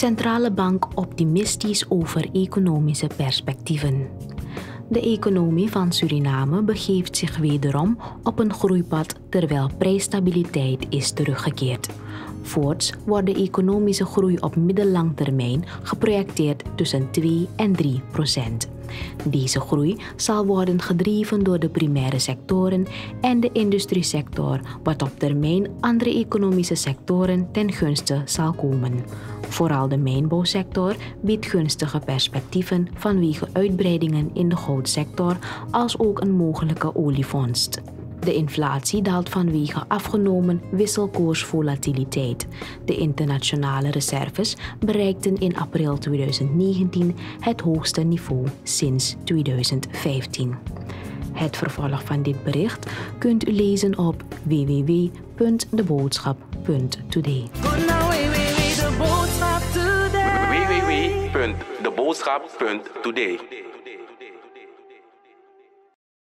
Centrale bank optimistisch over economische perspectieven. De economie van Suriname begeeft zich wederom op een groeipad terwijl prijsstabiliteit is teruggekeerd. Voorts wordt de economische groei op middellang termijn geprojecteerd tussen 2 en 3 procent. Deze groei zal worden gedreven door de primaire sectoren en de industriesector, wat op termijn andere economische sectoren ten gunste zal komen. Vooral de mijnbouwsector biedt gunstige perspectieven vanwege uitbreidingen in de goudsector, als ook een mogelijke olievondst. De inflatie daalt vanwege afgenomen wisselkoersvolatiliteit. De internationale reserves bereikten in april 2019 het hoogste niveau sinds 2015. Het vervolg van dit bericht kunt u lezen op www.deboodschap.today. Www.deboodschap.today.